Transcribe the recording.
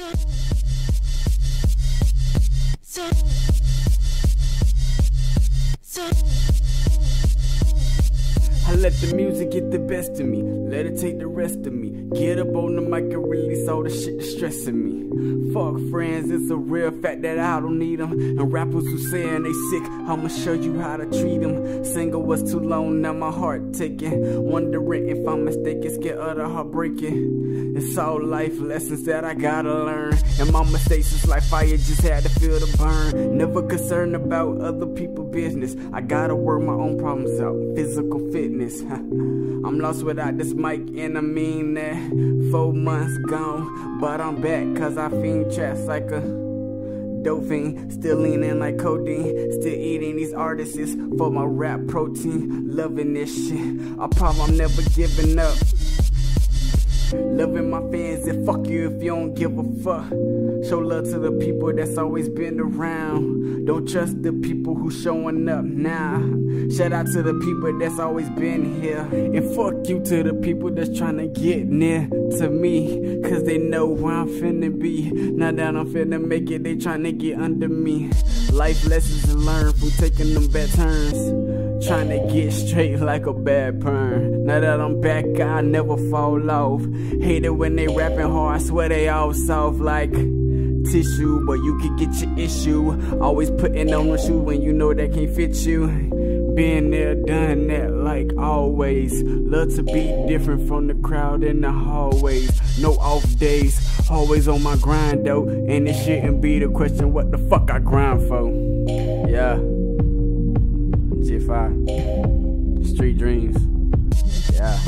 I let the music get the best of me, let it take the rest of me. Get up on the mic and release all the shit that's stressing me. Fuck friends, it's a real fact that I don't need them. And rappers who saying they sick, I'ma show you how to treat them. Single was too long, now my heart ticking. Wondering if I'm mistaken, scared of the heartbreaking. It's all life lessons that I gotta learn. And my mistakes is like fire, just had to feel the burn. Never concerned about other people's business. I gotta work my own problems out. Physical fitness. I'm lost without this mic, and I mean that. Four months gone, but I'm back, cause I fiend tracks like a dope fiend. Still leaning like codeine. Still eating these artists for my rap protein. Loving this shit. I promise I'm never giving up. Loving my fans and fuck you if you don't give a fuck. Show love to the people that's always been around. Don't trust the people who showing up now. Shout out to the people that's always been here. And fuck you to the people that's trying to get near to me. Cause they know where I'm finna be. Now that I'm finna make it, they trying to get under me. Life lessons learned from taking them bad turns. Trying to get straight like a bad burn. Now that I'm back, I never fall off. Hate it when they rapping hard, I swear they all soft like tissue, but you can get your issue. Always putting on the shoe when you know that can't fit you. Been there, done that like always. Love to be different from the crowd in the hallways. No off days, always on my grind though. And it shouldn't be the question what the fuck I grind for. Yeah. G5. Street Dreams. Yeah.